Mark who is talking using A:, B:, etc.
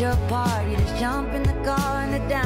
A: your party, just jump in the car and the down.